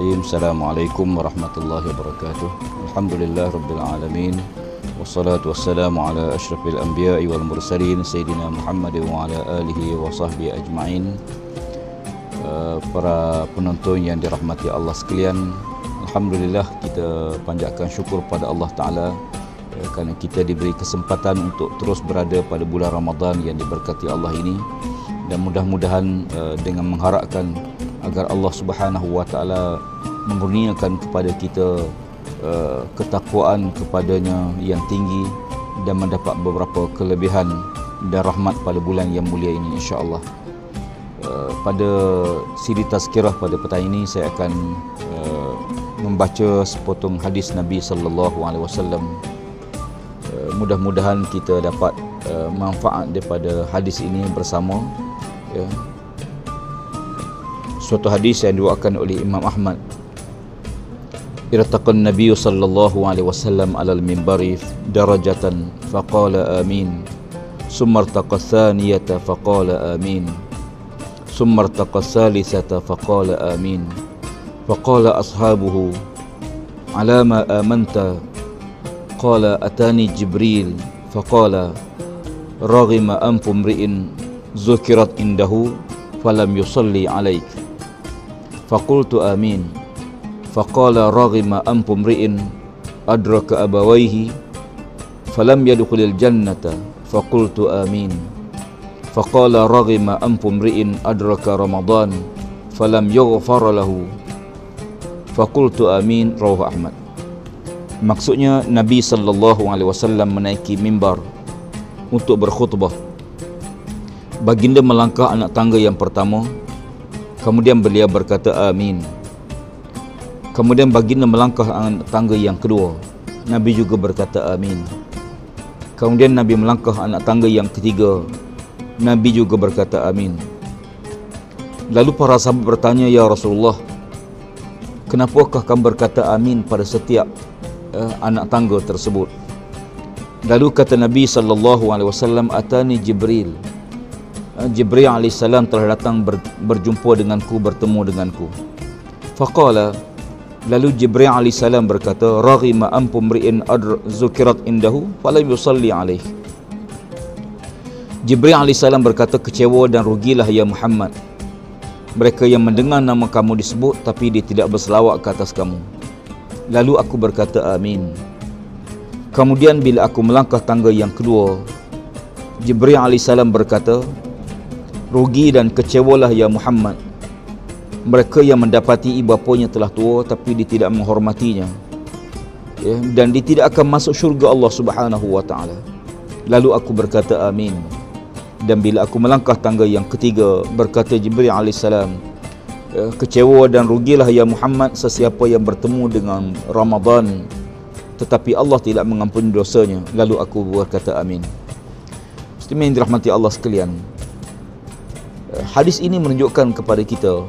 Bismillahirrahmanirrahim. Assalamualaikum warahmatullahi wabarakatuh. Alhamdulillah rabbil alamin. Wassalatu wassalamu ala asyrafil anbiya'i wal mursalin sayyidina Muhammad wa ala alihi wa sahbihi ajma'in. Uh, para penonton yang dirahmati Allah sekalian, alhamdulillah kita panjatkan syukur pada Allah Taala uh, kerana kita diberi kesempatan untuk terus berada pada bulan Ramadan yang diberkati Allah ini dan mudah-mudahan uh, dengan mengharapkan agar Allah Subhanahu Wa Taala mengurniakan kepada kita uh, ketakwaan kepadanya yang tinggi dan mendapat beberapa kelebihan dan rahmat pada bulan yang mulia ini insya-Allah. Uh, pada siri tazkirah pada petang ini saya akan uh, membaca sepotong hadis Nabi sallallahu alaihi wasallam. Uh, mudah-mudahan kita dapat uh, manfaat daripada hadis ini bersama ya suatu hadis yang diwakilkan oleh Imam Ahmad irtaqan Nabi sallallahu alaihi wasallam ala al-minbari darajatan faqala amin summa irtaqa thaniyata faqala amin summa irtaqa thalithata faqala amin faqala ashabuhu ala ma amanta qala atani jibril faqala raghima anfu mri'in zukirat indahu falam yusalli alaik Fakultu amin. Faqala raghima ampum ri'in Adraka abawaihi Falam yadukulil jannata Fakultu amin. Faqala raghima ampum ri'in Adraka ramadhan Falam yughfar lahu. Fakultu amin Rauh Ahmad. Maksudnya Nabi sallallahu alaihi wasallam menaiki mimbar untuk berkhutbah. Baginda melangkah anak tangga yang pertama Kemudian beliau berkata amin. Kemudian baginda melangkah tangga yang kedua. Nabi juga berkata amin. Kemudian Nabi melangkah anak tangga yang ketiga. Nabi juga berkata amin. Lalu para sahabat bertanya, Ya Rasulullah, kenapakah kamu berkata amin pada setiap uh, anak tangga tersebut? Lalu kata Nabi sallallahu alaihi wasallam, "Atani Jibril." Eh, Jibril AS telah datang ber, berjumpa denganku, bertemu denganku. Faqala, lalu Jibril AS berkata, Raghima ampu mri'in adr zukirat indahu, falam yusalli alaih. Jibril AS berkata, kecewa dan rugilah ya Muhammad. Mereka yang mendengar nama kamu disebut, tapi dia tidak berselawat ke atas kamu. Lalu aku berkata, amin. Kemudian bila aku melangkah tangga yang kedua, Jibril AS berkata, rugi dan kecewalah ya Muhammad. Mereka yang mendapati ibu bapanya telah tua tapi dia tidak menghormatinya. Ya, dan dia tidak akan masuk syurga Allah subhanahu wa ta'ala. Lalu aku berkata amin. Dan bila aku melangkah tangga yang ketiga berkata Jibril AS ya, kecewa dan rugilah ya Muhammad sesiapa yang bertemu dengan Ramadan tetapi Allah tidak mengampuni dosanya. Lalu aku berkata amin. Muslimin dirahmati Allah sekalian hadis ini menunjukkan kepada kita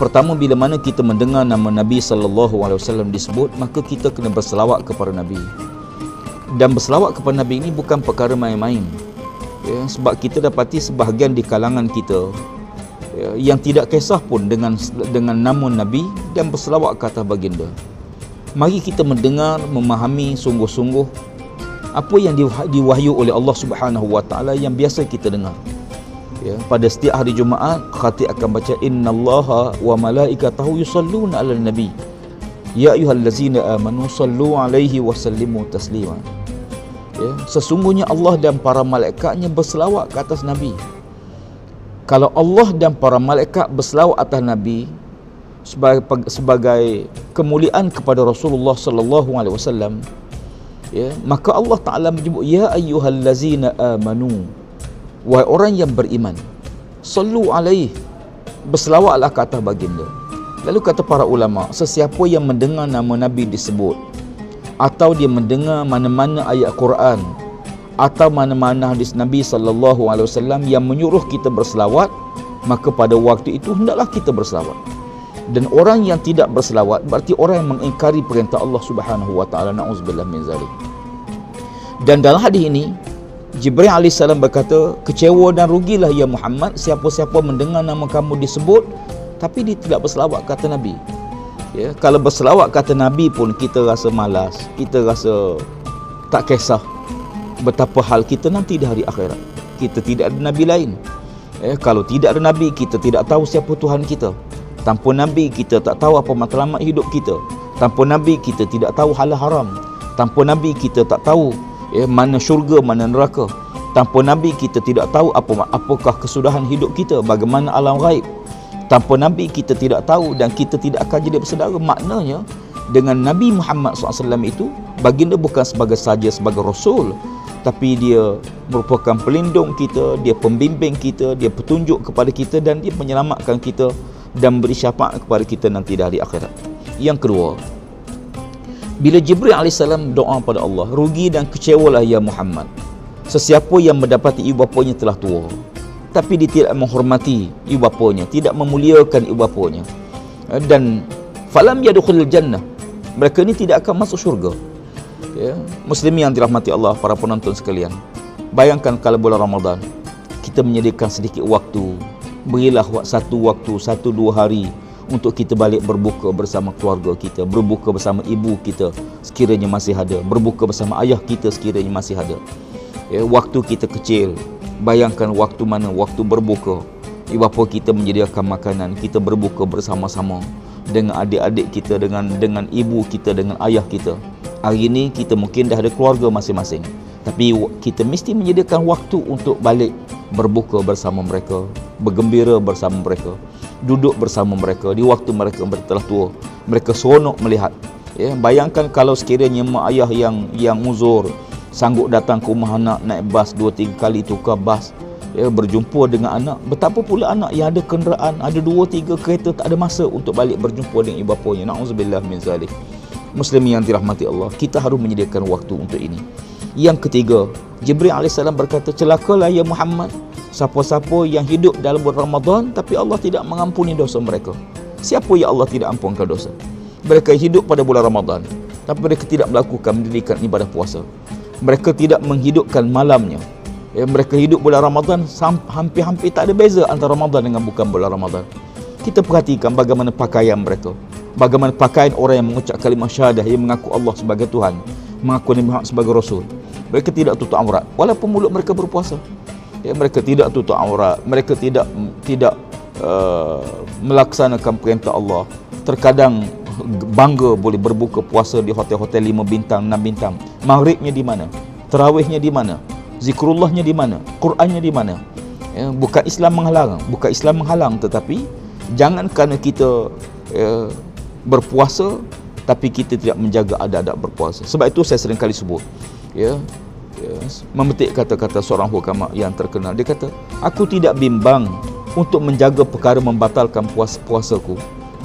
pertama bila mana kita mendengar nama Nabi sallallahu alaihi wasallam disebut maka kita kena berselawat kepada Nabi. Dan berselawat kepada Nabi ini bukan perkara main-main. Ya, sebab kita dapati sebahagian di kalangan kita ya, yang tidak kisah pun dengan dengan nama Nabi dan berselawat ke atas baginda. Mari kita mendengar memahami sungguh-sungguh apa yang diwahyu oleh Allah Subhanahu wa taala yang biasa kita dengar ya, pada setiap hari Jumaat khatib akan baca innallaha wa malaikatahu yusalluna 'alan nabi. Ya ayyuhallazina amanu sallu 'alaihi wa sallimu taslima. Ya sesungguhnya Allah dan para malaikatnya berselawat ke atas nabi. Kalau Allah dan para malaikat berselawat atas nabi sebagai sebagai kemuliaan kepada Rasulullah sallallahu alaihi wasallam ya maka Allah taala menyebut ya ayyuhallazina amanu Wahai orang yang beriman Sallu alaih. Berselawatlah ke atas baginda. Lalu kata para ulama Sesiapa yang mendengar nama Nabi disebut Atau dia mendengar mana-mana ayat Quran Atau mana-mana hadis Nabi SAW Yang menyuruh kita berselawat Maka pada waktu itu hendaklah kita berselawat. Dan orang yang tidak berselawat berarti orang yang mengingkari perintah Allah Subhanahu wa taala naudzubillah min zalik. Dan dalam hadis ini Jibril AS berkata, kecewa dan rugilah ya Muhammad siapa-siapa mendengar nama kamu disebut tapi dia tidak berselawat kata Nabi. Ya, kalau berselawat kata Nabi pun kita rasa malas, kita rasa tak kisah betapa hal kita nanti di hari akhirat. Kita tidak ada Nabi lain. Ya, kalau tidak ada Nabi, kita tidak tahu siapa Tuhan kita. Tanpa Nabi, kita tak tahu apa matlamat hidup kita. Tanpa Nabi, kita tidak tahu hal haram. Tanpa Nabi, kita tak tahu ya, mana syurga, mana neraka. Tanpa Nabi, kita tidak tahu apa apakah kesudahan hidup kita, bagaimana alam gaib. Tanpa Nabi kita tidak tahu dan kita tidak akan jadi bersaudara. Maknanya dengan Nabi Muhammad SAW itu baginda bukan sebagai saja sebagai Rasul tapi dia merupakan pelindung kita dia pembimbing kita dia petunjuk kepada kita dan dia menyelamatkan kita dan beri syafaat kepada kita nanti di hari akhirat. Yang kedua bila Jibril AS doa pada Allah rugi dan kecewalah ya Muhammad. Sesiapa yang mendapati ibu bapanya telah tua tapi dia tidak menghormati ibu bapanya tidak memuliakan ibu bapanya. Dan falam yadkhulul jannah. Mereka ini tidak akan masuk syurga. Ya muslim yang dirahmati Allah para penonton sekalian. Bayangkan kalau bulan Ramadan kita menyediakan sedikit waktu. Berilah satu waktu satu dua hari untuk kita balik berbuka bersama keluarga kita berbuka bersama ibu kita sekiranya masih ada berbuka bersama ayah kita sekiranya masih ada. Ya, waktu kita kecil Bayangkan waktu mana waktu berbuka Ibu bapa kita menyediakan makanan Kita berbuka bersama-sama Dengan adik-adik kita Dengan dengan ibu kita Dengan ayah kita. Hari ini kita mungkin dah ada keluarga masing-masing. Tapi kita mesti menyediakan waktu Untuk balik berbuka bersama mereka Bergembira bersama mereka Duduk bersama mereka. Di waktu mereka telah tua Mereka seronok melihat. Ya, Bayangkan kalau sekiranya mak ayah yang yang uzur sanggup datang ke rumah anak naik bas dua tiga kali tukar bas ya, berjumpa dengan anak. Betapa pula anak yang ada kenderaan ada dua tiga kereta tak ada masa untuk balik berjumpa dengan ibu bapanya. Na'udzubillah min zalik. Muslim yang dirahmati Allah kita harus menyediakan waktu untuk ini yang ketiga Jibril AS berkata celakalah ya Muhammad siapa-siapa yang hidup dalam bulan Ramadan tapi Allah tidak mengampuni dosa mereka. Siapa yang Allah tidak ampunkan dosa? Mereka hidup pada bulan Ramadan tapi mereka tidak melakukan mendirikan ibadah puasa. Mereka tidak menghidupkan malamnya. Ya, mereka hidup bulan Ramadan hampir-hampir tak ada beza antara Ramadan dengan bukan bulan Ramadan. Kita perhatikan bagaimana pakaian mereka. Bagaimana pakaian orang yang mengucap kalimah syahadah yang mengaku Allah sebagai Tuhan mengaku Nabi Muhammad sebagai Rasul mereka tidak tutup aurat walaupun mulut mereka berpuasa ya, mereka tidak tutup aurat mereka tidak tidak uh, melaksanakan perintah Allah terkadang bangga boleh berbuka puasa di hotel-hotel 5 bintang, 6 bintang. Maghribnya di mana? Terawihnya di mana? Zikrullahnya di mana? Qurannya di mana? Ya, bukan Islam menghalang, bukan Islam menghalang tetapi jangan kerana kita ya, berpuasa tapi kita tidak menjaga adab-adab berpuasa. Sebab itu saya sering kali sebut ya, ya memetik kata-kata seorang hukama yang terkenal. Dia kata, aku tidak bimbang untuk menjaga perkara membatalkan puas puasaku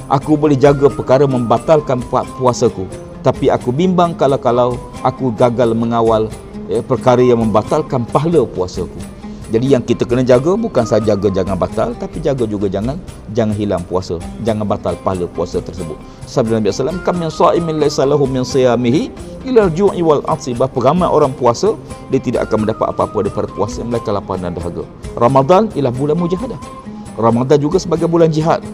aku boleh jaga perkara membatalkan puasaku tapi aku bimbang kalau-kalau aku gagal mengawal ya, perkara yang membatalkan pahala puasaku jadi yang kita kena jaga bukan saja jaga jangan batal tapi jaga juga jangan jangan hilang puasa. Jangan batal pahala puasa tersebut. Sabda Nabi sallallahu kam min sha'imin laysa lahu min siyamihi ila al-ju'i wal 'atsi berapa ramai orang puasa dia tidak akan mendapat apa-apa daripada puasa mereka lapar dan dahaga. Ramadan ialah bulan mujahadah. Ramadan juga sebagai bulan jihad.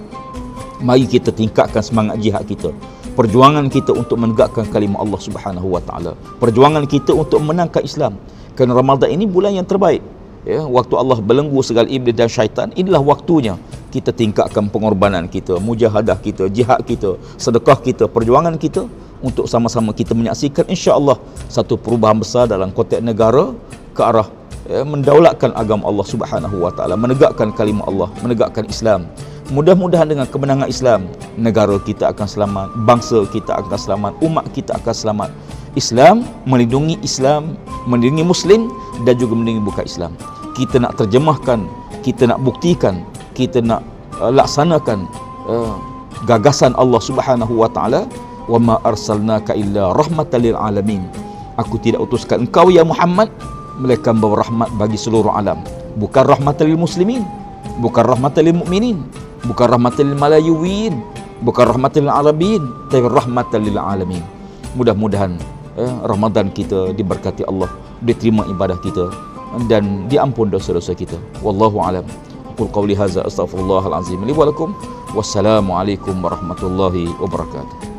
Mari kita tingkatkan semangat jihad kita. Perjuangan kita untuk menegakkan kalimah Allah Subhanahu wa taala. Perjuangan kita untuk menangkan Islam. Kerana Ramadan ini bulan yang terbaik ya waktu Allah belenggu segala iblis dan syaitan inilah waktunya kita tingkatkan pengorbanan kita mujahadah kita jihad kita sedekah kita perjuangan kita untuk sama-sama kita menyaksikan insya-Allah satu perubahan besar dalam konteks negara ke arah ya, mendaulatkan agama Allah Subhanahu wa taala menegakkan kalimah Allah menegakkan Islam Mudah-mudahan dengan kemenangan Islam, negara kita akan selamat, bangsa kita akan selamat, umat kita akan selamat. Islam melindungi Islam, melindungi Muslim dan juga bukan Islam. Kita nak terjemahkan, kita nak buktikan, kita nak uh, laksanakan uh, gagasan Allah Subhanahu wa taala, "Wa ma arsalnaka illa rahmatan lil alamin." Aku tidak utuskan engkau ya Muhammad melainkan bawa rahmat bagi seluruh alam. Bukan rahmatan lil muslimin, bukan rahmatan lil mukminin, bukan rahmatan lil malayuwin bukan rahmatan lil arabin tapi rahmatan lil alamin mudah-mudahan eh, Ramadan kita diberkati Allah diterima ibadah kita dan diampun dosa-dosa kita. Wallahu alam. Aqul qawli hadza astaghfirullahal azim li wa lakum. Wassalamualaikum warahmatullahi wabarakatuh.